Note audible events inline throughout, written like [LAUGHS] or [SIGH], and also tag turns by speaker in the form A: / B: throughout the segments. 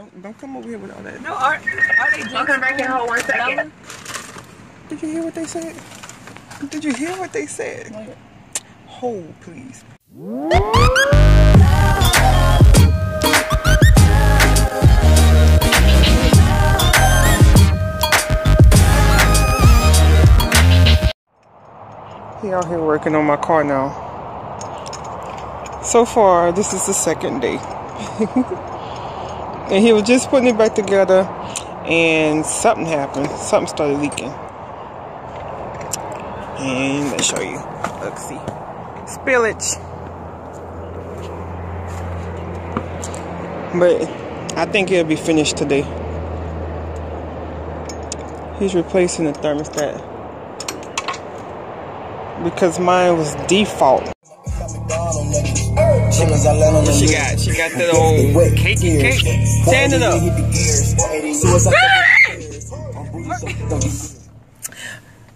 A: don't don't come over here with all that.
B: No, are, are they
C: I'll come back in hold one second.
A: Did you hear what they said? Did you hear what they said?
B: Wait.
A: Hold, please. He out here working on my car now. So far, this is the second day. [LAUGHS] and he was just putting it back together and something happened. Something started leaking. And let's show you. Let's see. Spillage. But I think it'll be finished today. He's replacing the thermostat. Because mine was default. What she got? She got that old cake cake. Stand it up.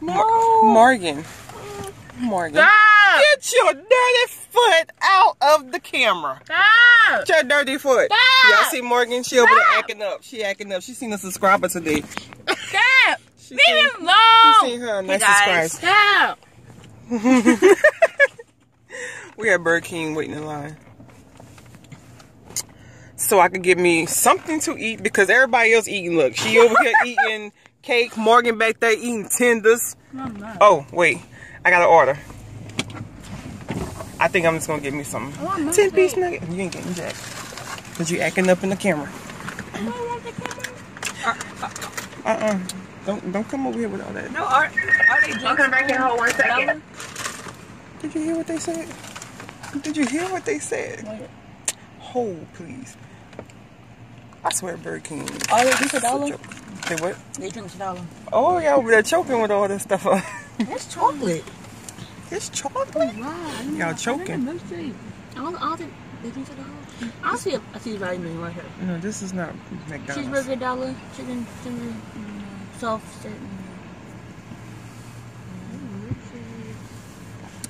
B: No. Ah!
A: Morgan. Morgan.
B: Stop.
A: Get your dirty foot out of the camera.
B: Stop.
A: Get your dirty foot. Y'all see Morgan? She over there acting up. She acting up. She seen a subscriber today.
B: Stop.
A: She
B: Leave
A: seen,
B: him alone.
A: she seen her
B: Hey
A: nice
B: guys,
A: subscribe.
B: Stop. [LAUGHS]
A: We at Burger King waiting in line. So I could get me something to eat because everybody else eating. Look, she over here [LAUGHS] eating cake. Morgan back there eating tenders. Oh, wait. I got an order. I think I'm just gonna get me some oh,
B: want
A: 10 piece nugget. You ain't getting jack. Cause you acting up in the camera. Uh-uh. Don't don't come over here with all that.
B: No, are, are they drinking?
C: I'll come back in hold one second.
A: Did you hear what they said? Did you hear what they said?
B: Wait.
A: Hold, please. I swear Burger King.
B: Are they drink a dollar?
A: They what?
B: They drink a dollar.
A: Oh, yeah, over there choking with all this stuff.
B: That's chocolate.
A: it's chocolate.
B: Wow.
A: Y'all choking.
B: All, all the, they drink a dollar. I see a, I see a vitamin right here.
A: No, this is not McDonald's.
B: Cheeseburger dollar, chicken, chicken, mm, soft set.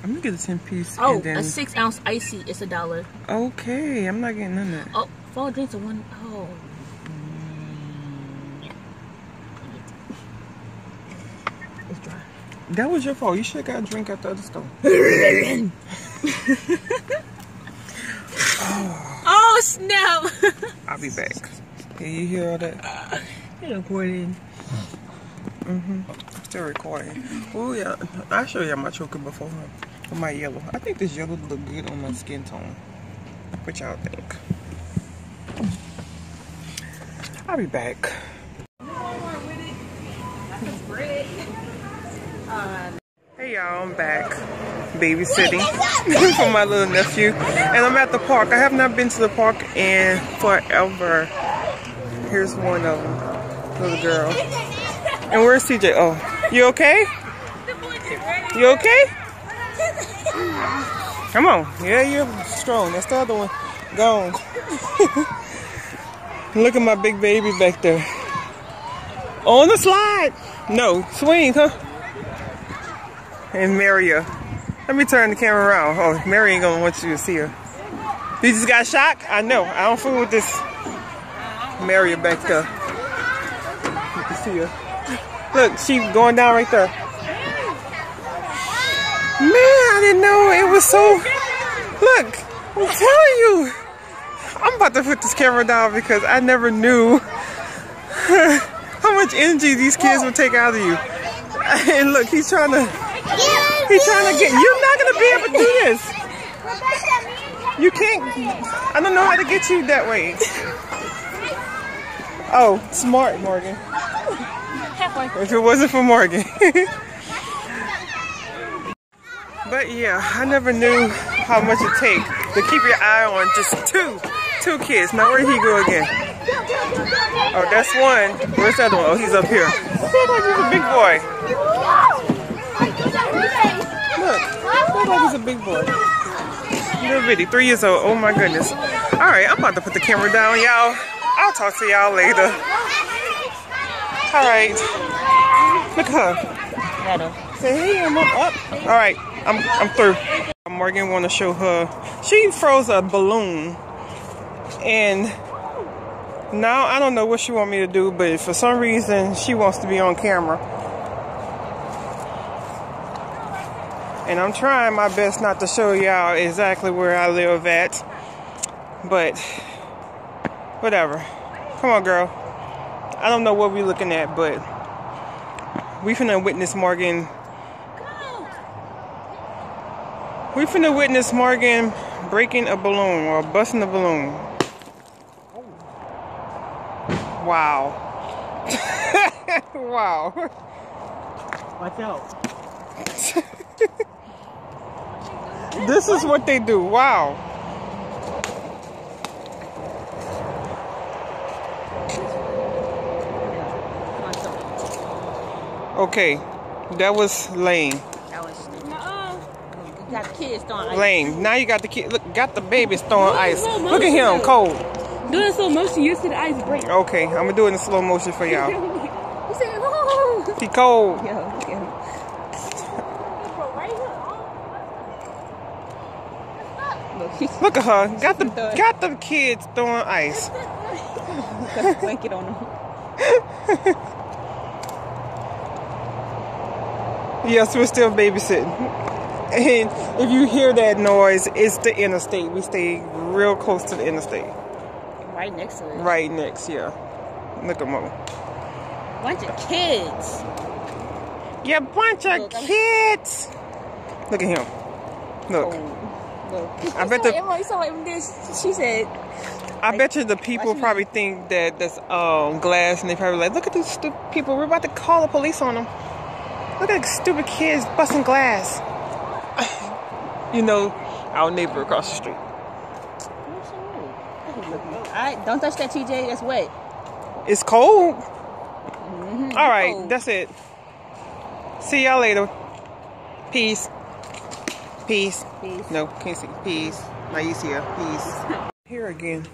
A: I'm gonna get a 10 piece.
B: Oh,
A: and then...
B: a six ounce icy is a dollar.
A: Okay, I'm not getting none of that.
B: Oh, four drinks are one. Oh. It's dry.
A: That was your fault. You should have got a drink at the other store. [LAUGHS]
B: Oh snap! [LAUGHS]
A: I'll be back. Can you hear all that?
B: Uh, You're recording. Mm-hmm.
A: Still recording. Oh, yeah. I'll show you my choker before my yellow. I think this yellow look good on my skin tone. What y'all think? I'll be back. Hey y'all, I'm back babysitting [LAUGHS] for my little nephew. And I'm at the park. I have not been to the park in forever. Here's one of them, little girl. And where's CJ? Oh, you okay? You okay? Come on. Yeah, you're strong. That's the other one. Gone. [LAUGHS] Look at my big baby back there. On the slide. No, swing, huh? And Maria. Let me turn the camera around. Oh, Mary ain't gonna want you to see her. You just got shocked? I know. I don't fool with this Maria back there. You can see her. Look, she going down right there. I didn't know it was so. Look, I'm telling you. I'm about to put this camera down because I never knew [LAUGHS] how much energy these kids would take out of you. [LAUGHS] And look, he's trying to. He's trying to get. You're not gonna be able to do this. You can't. I don't know how to get you that way. Oh, smart, Morgan. If it wasn't for Morgan. [LAUGHS] but yeah, I never knew how much it takes to keep your eye on just two, two kids. Now where'd he go again? Oh, that's one. Where's the other one? Oh, he's up here. Look like he's a big boy. Look, look like he's a big boy. Little bitty, three years old. Oh my goodness. All right, I'm about to put the camera down, y'all. I'll talk to y'all later. All right. Look at her. Say hey, I'm up. All right, I'm I'm through. Morgan want to show her. She froze a balloon, and Now I don't know what she want me to do, but for some reason she wants to be on camera. And I'm trying my best not to show y'all exactly where I live at. But whatever. Come on, girl. I don't know what we're looking at, but we finna witness Morgan. We finna witness Morgan breaking a balloon or busting a balloon. Wow. [LAUGHS] wow.
B: Watch out.
A: This is what they do. Wow. Okay. That was lame.
B: That was nuh You got the kids throwing ice.
A: Lame. Now you got the kid. Look, got the babies throwing ice. Look at him, cold.
B: Do it in slow motion, you see the ice break.
A: Okay, I'm gonna do it in slow motion for y'all. [LAUGHS]
B: You said, oh.
A: He cold.
B: Yo, look at him. Look,
A: at her. [LAUGHS] Got the got the kids throwing ice.
B: got blanket on him. [LAUGHS]
A: Yes, we're still babysitting. And if you hear that noise, it's the interstate. We stay real close to the interstate.
B: Right next to it.
A: Right next, yeah. Look at Mo.
B: Bunch of kids.
A: Yeah, bunch of
B: Look, I'm-
A: kids. Look at him. Look.
B: Look.
A: I bet the-
B: you saw this. She said,
A: I bet you the people probably think that that's um, glass, and they probably like, look at these stupid people. We're about to call the police on them. Look at these stupid kids busting glass. You know, our neighbor across the street.
B: Alright, don't touch that TJ, that's wet.
A: It's cold.
B: Mm-hmm.
A: All right,
B: cold.
A: that's it. See y'all later. Peace. Peace.
B: Peace.
A: No, can't see. Peace. Naisia. Peace. Here again.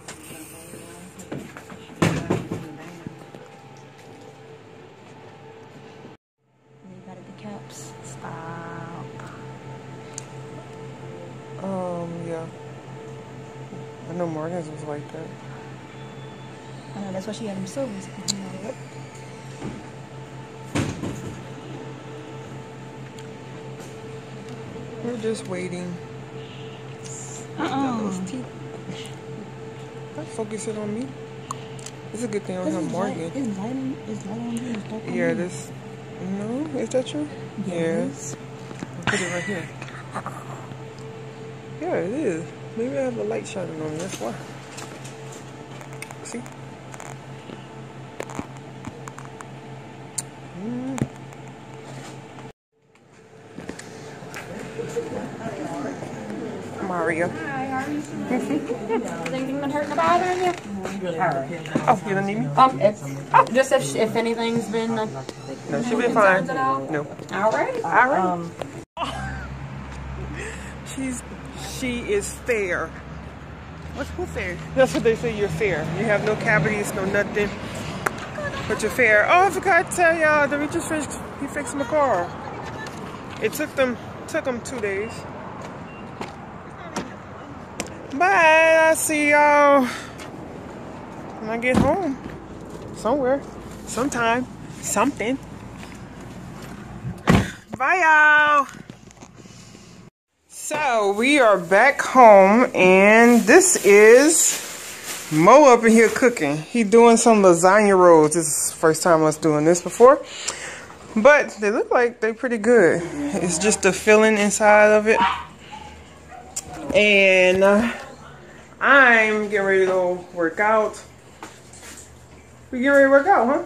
A: Morgan's was like that.
B: I know, that's why she had them silvers.
A: We're just waiting.
B: Uh-uh.
A: Those teeth. Don't focus it on me. It's a good thing I don't have Morgan.
B: It's light on, it's light on you. It's dark on
A: Yeah,
B: you.
A: this. No, is that true?
B: Yes.
A: I'll put it right here. Yeah, it is. Maybe I have a light shining on me. That's why. See? Mm. Mario. [LAUGHS]
D: Anything been hurting or bothering you?
A: Oh, you don't need me?
D: Um, if, just if, if anything's been, uh,
A: No, she'll be fine.
D: concerns at all?
A: No.
D: all right.
A: All right. She's she is fair. What's who fair? That's what they say. You're fair. You have no cavities, no nothing. But you're fair. Oh, I forgot to tell y'all. The Richard fixed he fixed my car. It took them took them two days. Bye. I'll see y'all when I get home. Somewhere, sometime, something. Bye, y'all. So we are back home, and this is Mo up in here cooking. He doing some lasagna rolls. This is the first time us doing this before, but they look like they're pretty good. It's just the filling inside of it, and uh, I'm getting ready to go work out. We getting ready to work out, huh?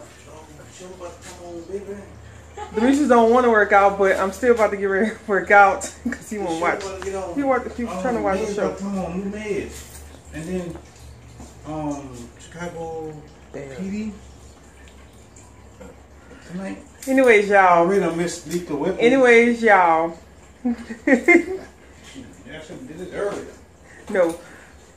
A: Demetrius don't want to work out, but I'm still about to get ready to work out because he won't watch. He want, he's trying to watch the show.
E: Come on, new meds. And then, um, Chicago PD tonight.
A: Anyways,
E: I
A: y'all.
E: already done missed lethal weapon.
A: Anyways, y'all.
E: Yeah, I should have did it earlier.
A: no,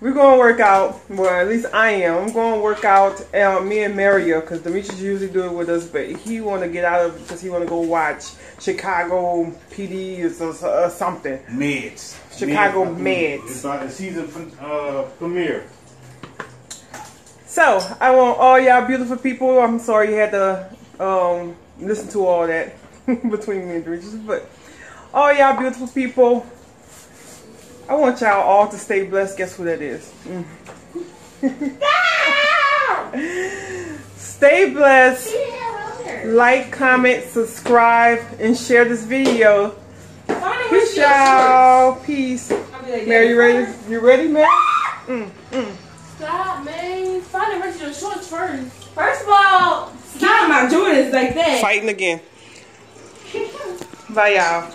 A: we're gonna work out. Well, at least I am. I'm gonna work out. Uh, me and Mario, because Demetrius usually do it with us, but he want to get out of because he want to go watch Chicago PD or, or something.
E: Meds.
A: Chicago
E: Meds.
A: Meds.
E: It's about the season uh, premiere.
A: So I want all y'all beautiful people. I'm sorry you had to um, listen to all that [LAUGHS] between me and Regis, but all y'all beautiful people. I want y'all all to stay blessed. Guess who that is? Mm. [LAUGHS] stay blessed. Like, comment, subscribe, and share this video. Peace, y'all. Peace. Mary, you ready? You ready, Mary? Mm, mm.
B: Stop, man. Find the rest of your shorts first. First of all, stop my Jordans like that.
A: Fighting again. Bye, y'all.